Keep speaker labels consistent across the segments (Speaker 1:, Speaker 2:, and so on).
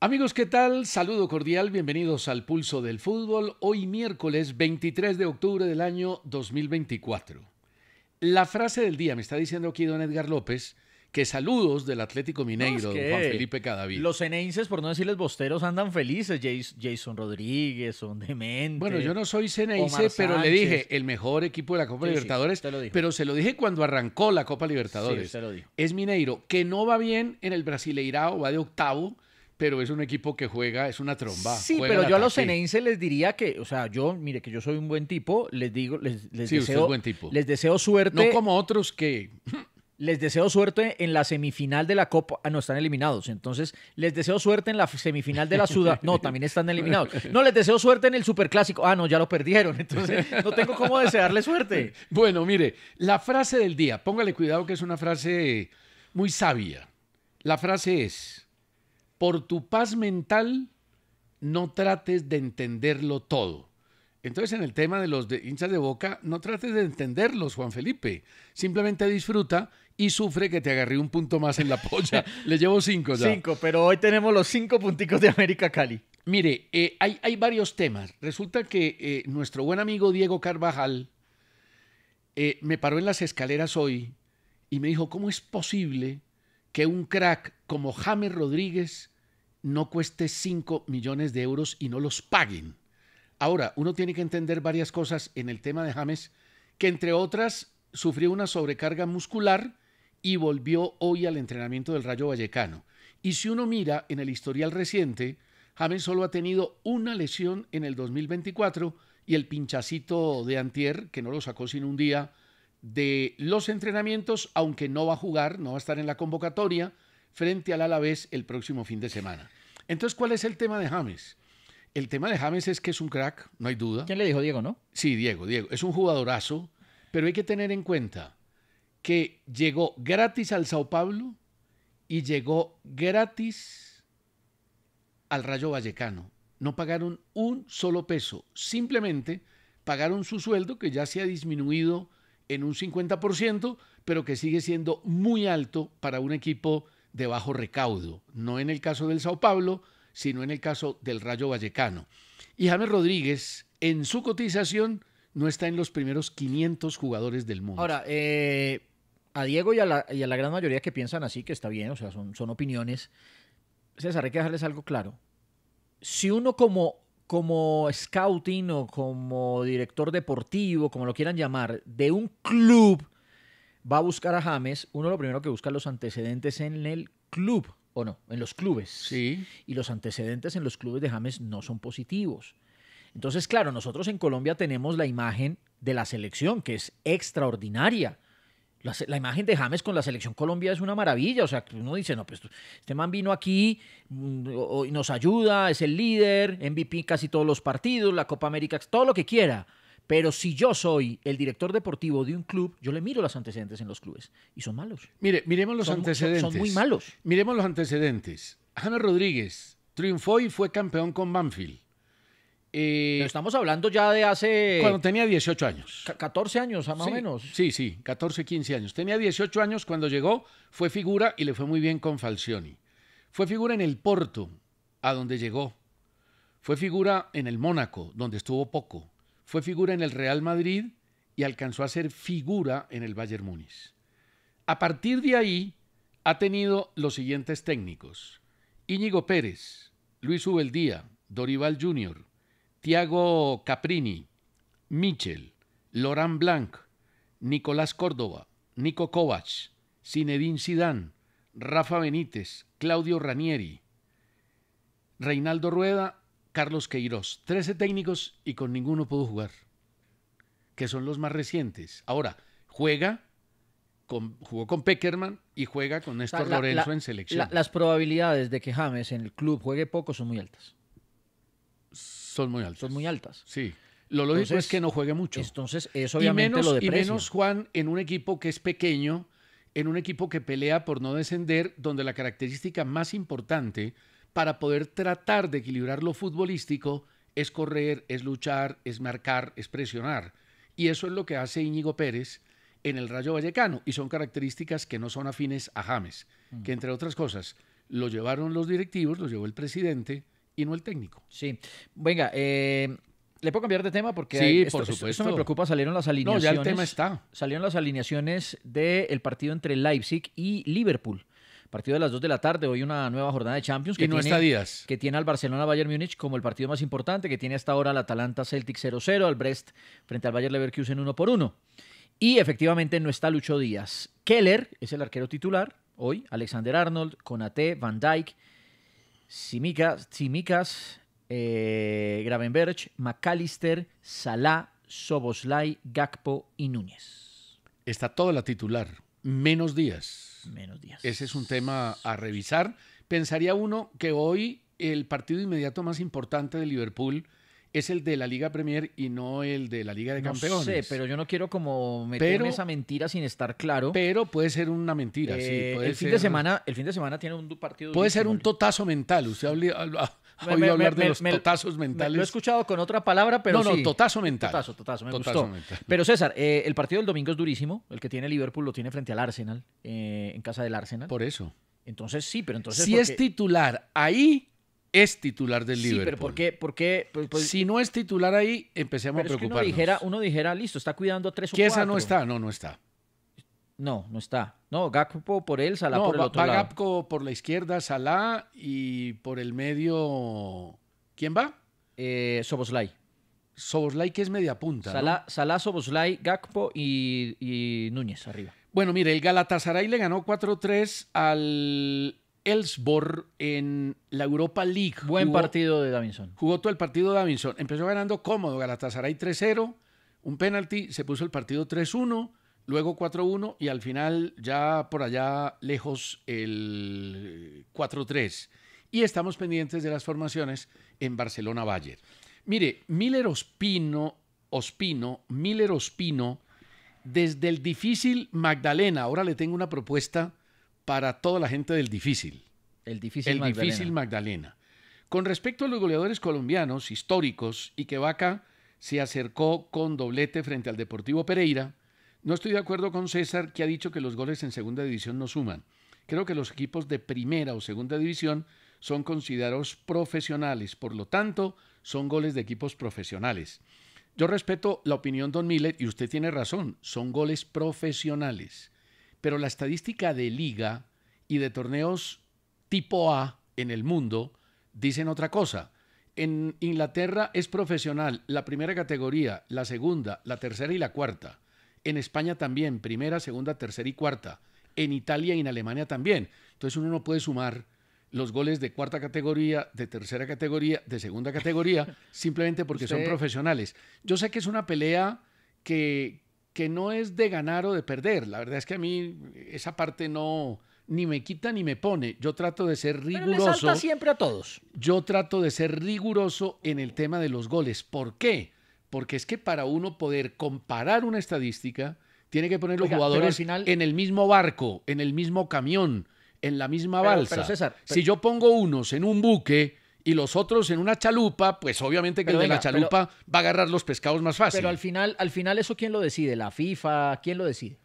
Speaker 1: Amigos, ¿qué tal? Saludo cordial, bienvenidos al Pulso del Fútbol, hoy miércoles 23 de octubre del año 2024. La frase del día, me está diciendo aquí don Edgar López, que saludos del Atlético Mineiro,
Speaker 2: que
Speaker 1: Juan Felipe Cadavid.
Speaker 2: Los ceneices, por no decirles bosteros, andan felices. Jason Rodríguez, son demente.
Speaker 1: Bueno, yo no soy ceneice, pero le dije el mejor equipo de la Copa
Speaker 2: Sí,
Speaker 1: Libertadores, pero se lo dije cuando arrancó la Copa Libertadores.
Speaker 2: lo dijo.
Speaker 1: Es Mineiro, que no va bien en el Brasileirao, va de octavo, pero es un equipo que juega, es una tromba.
Speaker 2: Sí, pero yo a los ceneices les diría que, o sea, yo, mire, que yo soy un buen tipo, les digo, les, les
Speaker 1: Sí, usted
Speaker 2: deseo,
Speaker 1: es buen tipo.
Speaker 2: les deseo suerte,
Speaker 1: No como otros que
Speaker 2: les deseo suerte en la semifinal de la Copa, ah, no, están eliminados, entonces les deseo suerte en la semifinal de la Suda, no, también están eliminados, no, les deseo suerte en el Superclásico, ah, no, ya lo perdieron, entonces no tengo cómo desearle suerte.
Speaker 1: Bueno, mire, la frase del día, póngale cuidado que es una frase muy sabia. La frase es, por tu paz mental, no trates de entenderlo todo. Entonces, en el tema de los de hinchas de boca, no trates de entenderlos, Juan Felipe. Simplemente disfruta y sufre que te agarré un punto más en la polla. Le llevo cinco ya.
Speaker 2: Cinco, pero hoy tenemos los cinco punticos de América Cali.
Speaker 1: Mire, eh, hay, hay varios temas. Resulta que eh, nuestro buen amigo Diego Carvajal eh, me paró en las escaleras hoy y me dijo, ¿cómo es posible que un crack como James Rodríguez no cueste 5 millones de euros y no los paguen? Ahora, uno tiene que entender varias cosas en el tema de James, que entre otras sufrió una sobrecarga muscular y volvió hoy al entrenamiento del Rayo Vallecano. Y si uno mira en el historial reciente, James solo ha tenido una lesión en el 2024 y el pinchacito de Antier, que no lo sacó sin un día de los entrenamientos, aunque no va a jugar, no va a estar en la convocatoria, frente al Alavés el próximo fin de semana. Entonces, ¿cuál es el tema de James? El tema de James es que es un crack, no hay duda.
Speaker 2: ¿Quién le dijo Diego, no?
Speaker 1: Sí, Diego, Diego, es un jugadorazo, pero hay que tener en cuenta que llegó gratis al Sao Paulo y llegó gratis al Rayo Vallecano. No pagaron un solo peso, simplemente pagaron su sueldo que ya se ha disminuido en un 50%, pero que sigue siendo muy alto para un equipo de bajo recaudo, no en el caso del Sao Paulo, sino en el caso del Rayo Vallecano. Y James Rodríguez, en su cotización, no está en los primeros 500 jugadores del mundo.
Speaker 2: Ahora, eh, a Diego y a, la, y a la gran mayoría que piensan así, que está bien, o sea, son, son opiniones. César, hay que dejarles algo claro. Si uno como, como scouting o como director deportivo, como lo quieran llamar, de un club va a buscar a James, uno lo primero que busca los antecedentes en el club, ¿o no? En los clubes.
Speaker 1: sí,
Speaker 2: y los antecedentes en los clubes de James no son positivos. Entonces, claro, nosotros en Colombia tenemos la imagen de la selección, que es extraordinaria. La, imagen de James con la selección Colombia es una maravilla. O sea, uno dice, no, pues este man vino aquí mm, nos ayuda, es el líder, MVP casi todos los partidos, la Copa América, todo lo que quiera. Pero si yo soy el director deportivo de un club, yo le miro los antecedentes en los clubes y son malos.
Speaker 1: mire, miremos los
Speaker 2: Son- son-
Speaker 1: antecedentes.
Speaker 2: son muy malos.
Speaker 1: Miremos los antecedentes. James Rodríguez triunfó y fue campeón con Banfield. Eh,
Speaker 2: estamos hablando ya de hace
Speaker 1: cuando tenía 18 años.
Speaker 2: ca- 14 años, más
Speaker 1: sí,
Speaker 2: o menos.
Speaker 1: Sí, sí, 14, 15 años. Tenía 18 años cuando llegó, fue figura y le fue muy bien con Falcioni. Fue figura en el Porto, a donde llegó. Fue figura en el Mónaco, donde estuvo poco. Fue figura en el Real Madrid y alcanzó a ser figura en el Bayern Múnich. A partir de ahí, ha tenido los siguientes técnicos: Íñigo Pérez, Luis Ubeldía, Dorival Jr., Tiago Caprini, Michel, Laurent Blanc, Nicolás Córdoba, Nico Kovac, Zinedine Zidane, Rafa Benítez, Claudio Ranieri, Reinaldo Rueda, Carlos Queiroz. Trece técnicos y con ninguno pudo jugar, que son los más recientes. Ahora, juega, con, jugó con Peckerman y juega con Néstor
Speaker 2: la-
Speaker 1: Lorenzo
Speaker 2: la-
Speaker 1: en selección.
Speaker 2: la- las probabilidades de que James en el club juegue poco son muy altas.
Speaker 1: Son muy altas.
Speaker 2: Son muy altas.
Speaker 1: Sí. Lo lógico
Speaker 2: Entonces,
Speaker 1: es que no juegue mucho.
Speaker 2: Entonces, eso
Speaker 1: y
Speaker 2: obviamente
Speaker 1: menos,
Speaker 2: lo
Speaker 1: y menos, Juan, en un equipo que es pequeño, en un equipo que pelea por no descender, donde la característica más importante para poder tratar de equilibrar lo futbolístico es correr, es luchar, es marcar, es presionar. Y eso es lo que hace Íñigo Pérez en el Rayo Vallecano. Y son características que no son afines a James, que entre otras cosas lo llevaron los directivos, lo llevó el presidente y no el técnico.
Speaker 2: Sí. Venga, eh, ¿le puedo cambiar de tema? Porque
Speaker 1: Sí,
Speaker 2: hay- esto,
Speaker 1: por
Speaker 2: esto-
Speaker 1: supuesto.
Speaker 2: esto me preocupa. Salieron las
Speaker 1: No,
Speaker 2: alineaciones.
Speaker 1: ya el tema está.
Speaker 2: Salieron las alineaciones del partido entre Leipzig y Liverpool. Partido de las 2 de la tarde. Hoy una nueva jornada de Champions.
Speaker 1: Y no está Díaz.
Speaker 2: que tiene al Barcelona Bayern Múnich como el partido más importante, que tiene hasta ahora al Atalanta Celtic 0-0, al Brest frente al Bayern Leverkusen 1 por 1. Y efectivamente no está Lucho Díaz. Keller es el arquero titular hoy, Alexander Arnold, Konate, Van Dijk, Simicas, Tsimikas, eh, Gravenberch, McAllister, Salah, Soboslai, Gakpo y Núñez.
Speaker 1: Está toda la titular, menos Díaz.
Speaker 2: Menos días.
Speaker 1: Ese es un tema a revisar. Pensaría uno que hoy el partido inmediato más importante de Liverpool es el de la Liga Premier y no el de la Liga de
Speaker 2: No
Speaker 1: Campeones.
Speaker 2: sé, pero yo no quiero como meterme
Speaker 1: Pero-
Speaker 2: esa mentira sin estar claro.
Speaker 1: Pero puede ser una mentira,
Speaker 2: Eh,
Speaker 1: sí. Puede
Speaker 2: el fin
Speaker 1: ser-
Speaker 2: de semana, el fin de semana tiene un partido.
Speaker 1: Puede ser un totazo mental. Usted ha habli- ha- ha
Speaker 2: Me-
Speaker 1: oído
Speaker 2: me-
Speaker 1: hablar
Speaker 2: me-
Speaker 1: de los totazos
Speaker 2: me-
Speaker 1: mentales.
Speaker 2: lo he escuchado con otra palabra, pero
Speaker 1: no, no,
Speaker 2: sí.
Speaker 1: totazo mental.
Speaker 2: Totazo, totazo, me
Speaker 1: Totazo
Speaker 2: gustó.
Speaker 1: mental.
Speaker 2: Pero César, eh, el partido del domingo es durísimo. El que tiene Liverpool lo tiene frente al Arsenal, eh, en casa del Arsenal.
Speaker 1: Por eso.
Speaker 2: Entonces sí, pero entonces.
Speaker 1: si
Speaker 2: ¿por
Speaker 1: es titular ahí, es titular del
Speaker 2: Sí,
Speaker 1: Liverpool.
Speaker 2: pero ¿por qué? ¿Por qué? Pues- pues-
Speaker 1: si no es titular ahí, empecemos
Speaker 2: pero
Speaker 1: a
Speaker 2: es que uno
Speaker 1: preocuparnos.
Speaker 2: dijera, uno dijera, listo, está cuidando a tres o cuatro.
Speaker 1: no está, no, no está.
Speaker 2: No, no está. No, Gakpo por él, Salah
Speaker 1: no,
Speaker 2: por el otro
Speaker 1: va
Speaker 2: lado.
Speaker 1: Gapco por la izquierda, Salah y por el medio. ¿Quién va?
Speaker 2: Eh, Soboslai.
Speaker 1: Soboslai, que es media punta. ¿no?
Speaker 2: Salah, Salah, Soboslai, Gakpo y, y Núñez arriba.
Speaker 1: Bueno, mire, el Galatasaray le ganó 4-3 al Elsborg en la Europa League.
Speaker 2: Buen
Speaker 1: Jugó-
Speaker 2: partido de Davinson.
Speaker 1: Jugó todo el partido Davinson. Empezó ganando cómodo Galatasaray 3-0, un penalti, se puso el partido 3-1, luego 4-1 y al final ya por allá lejos el 4-3. Y estamos pendientes de las formaciones en Barcelona-Bayern. Mire, Miller Ospino, Ospino, Miller Ospino, desde el difícil Magdalena, ahora le tengo una propuesta para toda la gente del difícil
Speaker 2: El difícil
Speaker 1: el
Speaker 2: Magdalena.
Speaker 1: difícil Magdalena. Con respecto a los goleadores colombianos históricos y que Vaca se acercó con doblete frente al Deportivo Pereira, no estoy de acuerdo con César que ha dicho que los goles en segunda división no suman. Creo que los equipos de primera o segunda división son considerados profesionales, por lo tanto, son goles de equipos profesionales. Yo respeto la opinión Don Miller y usted tiene razón, son goles profesionales. Pero la estadística de liga y de torneos tipo A en el mundo dicen otra cosa. En Inglaterra es profesional la primera categoría, la segunda, la tercera y la cuarta. En España también, primera, segunda, tercera y cuarta. En Italia y en Alemania también. Entonces uno no puede sumar los goles de cuarta categoría, de tercera categoría, de segunda categoría, simplemente porque son profesionales. Yo sé que es una pelea que, que no es de ganar o de perder. La verdad es que a mí esa parte no ni me quita ni me pone. Yo trato de ser
Speaker 2: Pero le
Speaker 1: riguroso.
Speaker 2: salta siempre a todos.
Speaker 1: Yo trato de ser riguroso en el tema de los goles. ¿Por qué? Porque es que para uno poder comparar una estadística, tiene que poner los
Speaker 2: Oiga, pero
Speaker 1: jugadores
Speaker 2: final-
Speaker 1: en el mismo barco, en el mismo camión, en la misma
Speaker 2: Pero-
Speaker 1: balsa.
Speaker 2: pero, César, pero-
Speaker 1: si yo pongo unos en un buque y los otros en una chalupa, pues obviamente que
Speaker 2: Pero
Speaker 1: el de la
Speaker 2: pero-
Speaker 1: chalupa va a agarrar los pescados más fácil.
Speaker 2: Pero al final, al final, ¿eso quién lo decide? ¿La FIFA? ¿Quién lo decide?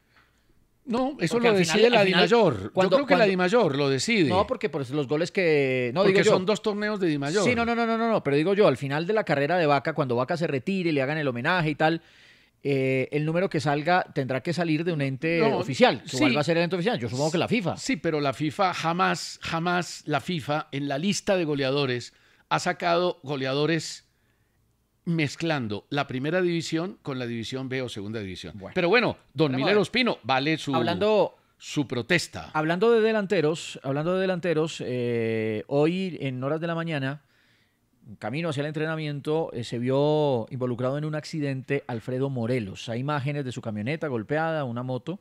Speaker 1: no, eso
Speaker 2: porque
Speaker 1: lo decide
Speaker 2: final-
Speaker 1: la Dimayor. yo creo que la Dimayor lo decide.
Speaker 2: No, porque por los goles que. No,
Speaker 1: porque
Speaker 2: digo yo.
Speaker 1: son dos torneos de Dimayor.
Speaker 2: Sí, no, no, no, no, no, no, pero digo yo, al final de la carrera de Vaca, cuando Vaca se retire y le hagan el homenaje y tal, eh, el número que salga tendrá que salir de un ente
Speaker 1: No,
Speaker 2: oficial. Que
Speaker 1: sí.
Speaker 2: ¿Cuál va a ser el ente oficial? Yo supongo que la FIFA.
Speaker 1: Sí, pero la FIFA jamás, jamás la FIFA en la lista de goleadores ha sacado goleadores mezclando la primera división con la división B o segunda división.
Speaker 2: Bueno.
Speaker 1: Pero bueno, don
Speaker 2: bueno.
Speaker 1: Ospino vale su,
Speaker 2: Hablando,
Speaker 1: su protesta.
Speaker 2: hablando de delanteros, hablando de delanteros, eh, hoy en horas de la mañana, camino hacia el entrenamiento, eh, se vio involucrado en un accidente Alfredo Morelos. Hay imágenes de su camioneta golpeada, una moto.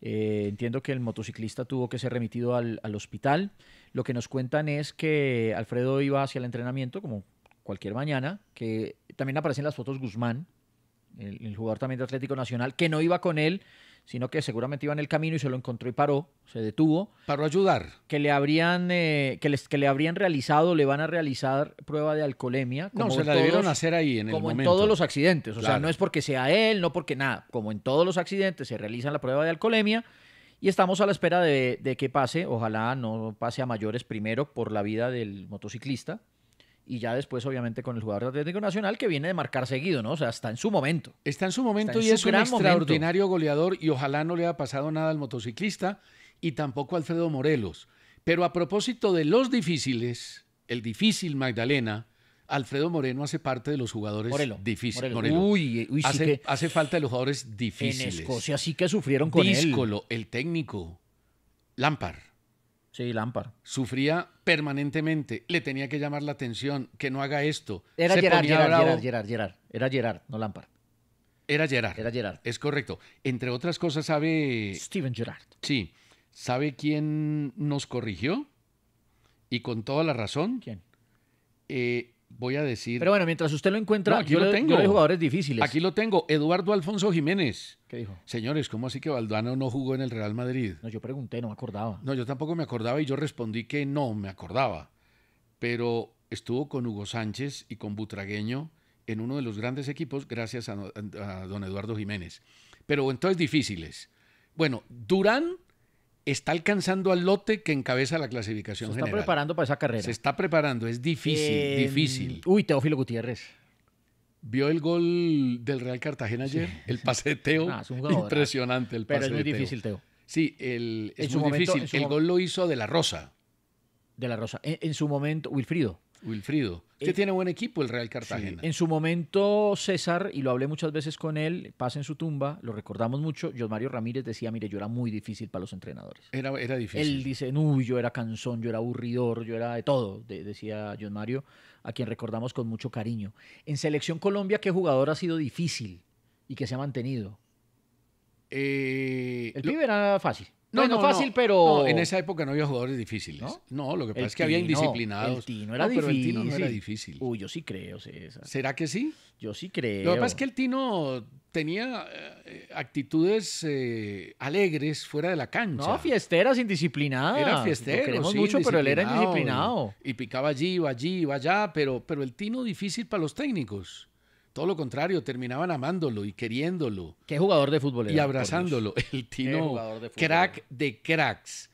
Speaker 2: Eh, entiendo que el motociclista tuvo que ser remitido al, al hospital. Lo que nos cuentan es que Alfredo iba hacia el entrenamiento, como cualquier mañana, que también aparecen las fotos Guzmán, el, el jugador también de Atlético Nacional, que no iba con él, sino que seguramente iba en el camino y se lo encontró y paró, se detuvo
Speaker 1: Para ayudar.
Speaker 2: que le habrían que, les, que le habrían realizado, le van a realizar prueba de alcoholemia.
Speaker 1: No, se la debieron hacer ahí en el
Speaker 2: Como en todos los accidentes. O sea, no es porque sea él, no porque nada. Como en todos los accidentes se realizan la prueba de alcoholemia Y estamos a la espera de, de que pase, ojalá no pase a mayores primero por la vida del motociclista y ya después obviamente con el jugador de Atlético Nacional que viene de marcar seguido, ¿no? O sea, está en su momento.
Speaker 1: Está en su momento
Speaker 2: en
Speaker 1: y
Speaker 2: su
Speaker 1: es un extraordinario goleador y ojalá no le haya pasado nada al motociclista y tampoco a Alfredo Morelos. Pero a propósito de los difíciles, el difícil Magdalena, Alfredo Moreno hace parte de los jugadores
Speaker 2: Morelo.
Speaker 1: difíciles.
Speaker 2: Morelo.
Speaker 1: Morelo.
Speaker 2: Uy, uy, sí
Speaker 1: hace,
Speaker 2: que
Speaker 1: hace falta de los jugadores
Speaker 2: en
Speaker 1: difíciles.
Speaker 2: Escocia sí que sufrieron con él.
Speaker 1: Díscolo, el técnico, Lampard,
Speaker 2: Sí, Lampard.
Speaker 1: sufría permanentemente, le tenía que llamar la atención, que no haga esto.
Speaker 2: Era
Speaker 1: Se
Speaker 2: Gerard,
Speaker 1: ponía
Speaker 2: Gerard. Gerard, Gerard, Gerard. Era Gerard, no Lampard.
Speaker 1: Era Gerard.
Speaker 2: Era Gerard.
Speaker 1: Es correcto. Entre otras cosas, sabe,
Speaker 2: Steven Gerrard.
Speaker 1: sí, ¿sabe quién nos corrigió? Y con toda la razón,
Speaker 2: ¿Quién?
Speaker 1: eh, voy a decir,
Speaker 2: Pero bueno, mientras usted lo encuentra,
Speaker 1: No, aquí
Speaker 2: yo,
Speaker 1: lo tengo.
Speaker 2: yo jugadores difíciles.
Speaker 1: aquí lo tengo, Eduardo Alfonso Jiménez.
Speaker 2: ¿Qué dijo?
Speaker 1: Señores, ¿cómo así que Valdano no jugó en el Real Madrid?
Speaker 2: No, yo pregunté, no me acordaba.
Speaker 1: No, yo tampoco me acordaba y yo respondí que no me acordaba. Pero estuvo con Hugo Sánchez y con Butragueño en uno de los grandes equipos gracias a, a don Eduardo Jiménez. Pero entonces difíciles. Bueno, Durán está alcanzando al lote que encabeza la
Speaker 2: Se
Speaker 1: clasificación
Speaker 2: está
Speaker 1: general.
Speaker 2: preparando para esa carrera.
Speaker 1: Se está preparando, es difícil,
Speaker 2: Eh,
Speaker 1: difícil.
Speaker 2: Uy, Teófilo Gutiérrez.
Speaker 1: ¿Vio el gol del Real Cartagena ayer? El pase de Teo.
Speaker 2: Ah, es un.
Speaker 1: Impresionante el
Speaker 2: Pero
Speaker 1: pase
Speaker 2: es muy
Speaker 1: de Teo.
Speaker 2: difícil, Teo.
Speaker 1: Sí, el,
Speaker 2: En
Speaker 1: es
Speaker 2: su
Speaker 1: muy
Speaker 2: momento-
Speaker 1: difícil.
Speaker 2: en
Speaker 1: El gol lo hizo de la Rosa.
Speaker 2: De la Rosa. En, en su momento, Wilfrido.
Speaker 1: Wilfrido. Usted
Speaker 2: Eh,
Speaker 1: tiene buen equipo, el Real
Speaker 2: Sí,
Speaker 1: Cartagena.
Speaker 2: En su momento, César, y lo hablé muchas veces con él, pasa en su tumba, lo recordamos mucho, Mario Ramírez decía, mire, yo era muy difícil para los entrenadores.
Speaker 1: Era, era difícil.
Speaker 2: Él dice, uy, yo era cansón, yo era aburridor, yo era de todo, de- decía John Mario, a quien recordamos con mucho cariño. En Selección Colombia, ¿qué jugador ha sido difícil y que se ha mantenido?
Speaker 1: Eh,
Speaker 2: El
Speaker 1: lo-
Speaker 2: pibe era fácil.
Speaker 1: No,
Speaker 2: Bueno,
Speaker 1: no,
Speaker 2: fácil,
Speaker 1: no.
Speaker 2: pero...
Speaker 1: No, en esa época no había jugadores difíciles.
Speaker 2: ¿No?
Speaker 1: ¿No? lo que pasa
Speaker 2: El
Speaker 1: es que había indisciplinados.
Speaker 2: El Tino era
Speaker 1: No, pero
Speaker 2: difícil.
Speaker 1: el Tino no era difícil.
Speaker 2: Uy, yo sí creo, César.
Speaker 1: ¿Será que sí?
Speaker 2: Yo sí creo.
Speaker 1: Lo que pasa es que el Tino tenía eh, actitudes eh, alegres fuera de la cancha.
Speaker 2: No, fiesteras indisciplinadas.
Speaker 1: Era
Speaker 2: Lo
Speaker 1: fiestero,
Speaker 2: queremos
Speaker 1: sí,
Speaker 2: mucho, pero él era
Speaker 1: indisciplinado,
Speaker 2: indisciplinado.
Speaker 1: Y, y picaba allí, iba allí, iba allá, pero, pero el Tino difícil para los técnicos. Todo lo contrario, terminaban amándolo y queriéndolo
Speaker 2: Qué jugador de fútbol
Speaker 1: y
Speaker 2: era, por
Speaker 1: abrazándolo. El Tino,
Speaker 2: jugador de
Speaker 1: crack de cracks.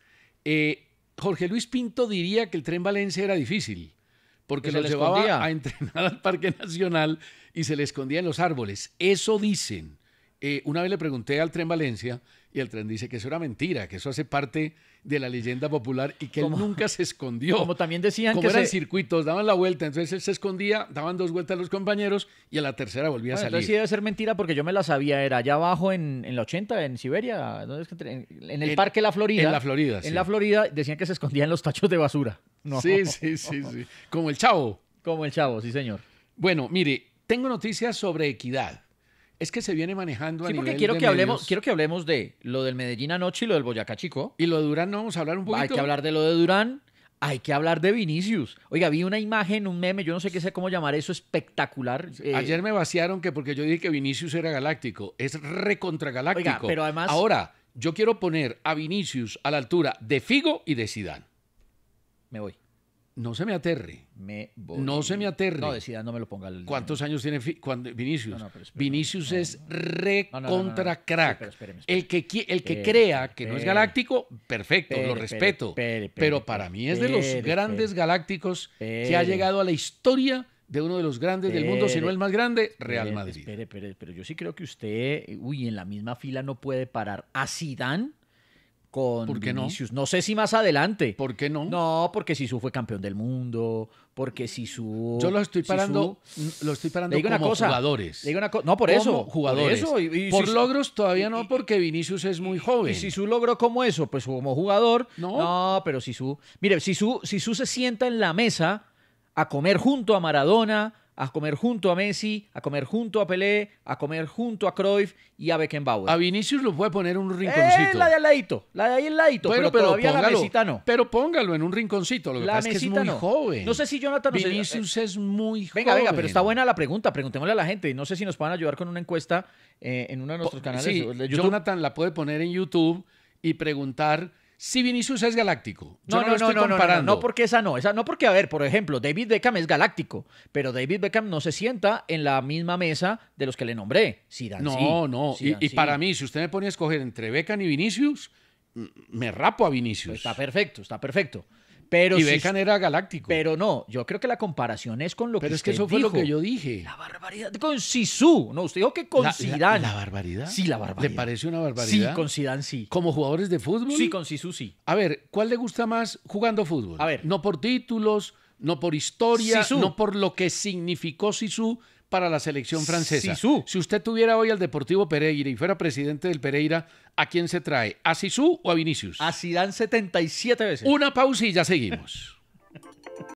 Speaker 1: Eh, Jorge Luis Pinto diría que el tren Valencia era difícil, porque lo
Speaker 2: le
Speaker 1: llevaba
Speaker 2: escondía.
Speaker 1: a entrenar al Parque Nacional y se le escondía en los árboles. Eso dicen. Eh, una vez le pregunté al tren Valencia y el tren dice que eso era mentira, que eso hace parte de la leyenda popular y que
Speaker 2: Como-
Speaker 1: él nunca se escondió.
Speaker 2: Como también decían
Speaker 1: Como
Speaker 2: que
Speaker 1: eran
Speaker 2: se-
Speaker 1: circuitos, daban la vuelta, entonces él se escondía, daban dos vueltas a los compañeros y a la tercera volvía
Speaker 2: Bueno,
Speaker 1: a
Speaker 2: entonces sí
Speaker 1: salir.
Speaker 2: debe ser mentira porque yo me la sabía. Era allá abajo en, en la 80, en Siberia. ¿dónde es que entre- en, en el
Speaker 1: En-
Speaker 2: Parque La Florida.
Speaker 1: en la Florida, sí.
Speaker 2: En la Florida decían que se escondía en los tachos de basura. No.
Speaker 1: Sí, sí, sí, sí. Como el chavo.
Speaker 2: Como el chavo, sí, señor.
Speaker 1: Bueno, mire, tengo noticias sobre equidad. Es que se viene manejando a
Speaker 2: Sí, porque
Speaker 1: nivel
Speaker 2: quiero
Speaker 1: de
Speaker 2: que, hablemos, quiero que hablemos de lo del Medellín anoche y lo del Boyacá Chico.
Speaker 1: Y lo de Durán no vamos a hablar un poquito.
Speaker 2: Hay que hablar de lo de Durán. Hay que hablar de Vinicius. Oiga, vi una imagen, un meme, yo no sé qué sé cómo llamar eso, espectacular. eh,
Speaker 1: Ayer me vaciaron que porque yo dije que Vinicius era galáctico. Es recontragaláctico.
Speaker 2: Oiga, pero además-
Speaker 1: Ahora, yo quiero poner a Vinicius a la altura de Figo y de Zidane.
Speaker 2: Me voy.
Speaker 1: No se me aterre.
Speaker 2: Me voy.
Speaker 1: No se me aterre.
Speaker 2: No, decida, no me lo ponga. el-
Speaker 1: ¿Cuántos años tiene cuando- Vinicius?
Speaker 2: No, no,
Speaker 1: Vinicius es
Speaker 2: no, no.
Speaker 1: crack. El que, el que crea que no es galáctico, perfecto, lo respeto. pero para mí es de los grandes galácticos que ha llegado a la historia de uno de los grandes del mundo, si no el más grande, Real Madrid.
Speaker 2: Espere, espere, pero yo sí creo que usted, uy, en la misma fila no puede parar a Zidane con
Speaker 1: ¿Por qué no?
Speaker 2: Vinicius. No sé si más adelante.
Speaker 1: ¿Por qué no?
Speaker 2: No, porque Sisu fue campeón del mundo, porque Sisu...
Speaker 1: Yo lo estoy parando, lo estoy parando
Speaker 2: Le digo una cosa,
Speaker 1: jugadores.
Speaker 2: le digo una no, por eso, por
Speaker 1: jugadores.
Speaker 2: eso, y- y
Speaker 1: por logros todavía no, porque Vinicius es muy joven.
Speaker 2: ¿Y Sisu logró como eso? Pues como jugador.
Speaker 1: No.
Speaker 2: No, pero Sisu. Mire, Sisu, Sisu se sienta en la mesa a comer junto a Maradona, a comer junto a Messi, a comer junto a Pelé, a comer junto a Cruyff y a Beckenbauer.
Speaker 1: A Vinicius lo puede poner en un
Speaker 2: Eh,
Speaker 1: rinconcito.
Speaker 2: la de al ladito, la de ahí al ladito,
Speaker 1: Bueno,
Speaker 2: pero, todavía la
Speaker 1: póngalo,
Speaker 2: mesita no.
Speaker 1: Pero póngalo en un rinconcito. Lo que
Speaker 2: La
Speaker 1: pasa es que es muy
Speaker 2: no.
Speaker 1: joven.
Speaker 2: No sé si Jonathan... no sé-
Speaker 1: Vinicius es muy joven.
Speaker 2: Venga, venga, pero está buena la pregunta. Preguntémosle a la gente. No sé si nos pueden ayudar con una encuesta eh, en uno de nuestros canales
Speaker 1: Sí,
Speaker 2: de YouTube.
Speaker 1: Jonathan la puede poner en YouTube y preguntar si Vinicius es galáctico. Yo
Speaker 2: No,
Speaker 1: no,
Speaker 2: no,
Speaker 1: lo
Speaker 2: no,
Speaker 1: estoy
Speaker 2: no, no, no,
Speaker 1: comparando.
Speaker 2: no, porque esa no, esa no porque, a ver, por ejemplo, David Beckham es galáctico, pero David Beckham no se sienta en la misma mesa de los que le nombré. Zidane
Speaker 1: No,
Speaker 2: sí,
Speaker 1: no. Y,
Speaker 2: Zidane
Speaker 1: y
Speaker 2: sí.
Speaker 1: para mí, si usted me pone a escoger entre Beckham y Vinicius, me rapo a Vinicius.
Speaker 2: Está perfecto, está perfecto. Pero
Speaker 1: y
Speaker 2: si-
Speaker 1: Beckham era galáctico.
Speaker 2: pero no, yo creo que la comparación es con lo
Speaker 1: Pero
Speaker 2: que
Speaker 1: es que eso fue lo
Speaker 2: dijo.
Speaker 1: que yo dije.
Speaker 2: La barbaridad con Sisu. No, usted dijo que con
Speaker 1: La- la-
Speaker 2: Zidane.
Speaker 1: La, barbaridad.
Speaker 2: Sí, la barbaridad.
Speaker 1: ¿Le parece una
Speaker 2: Sí,
Speaker 1: barbaridad?
Speaker 2: con Zidane sí.
Speaker 1: Como jugadores de fútbol.
Speaker 2: Sí, con Sisu sí.
Speaker 1: A ver, ¿cuál le gusta más jugando fútbol?
Speaker 2: A ver.
Speaker 1: No por títulos, no por historia, no por lo que significó Sisu para la selección francesa.
Speaker 2: Zizou.
Speaker 1: Si usted tuviera hoy al Deportivo Pereira y fuera presidente del Pereira, ¿a quién se trae? ¿A Sisu o a Vinicius?
Speaker 2: A Zidane 77 veces.
Speaker 1: Una pausa y ya seguimos.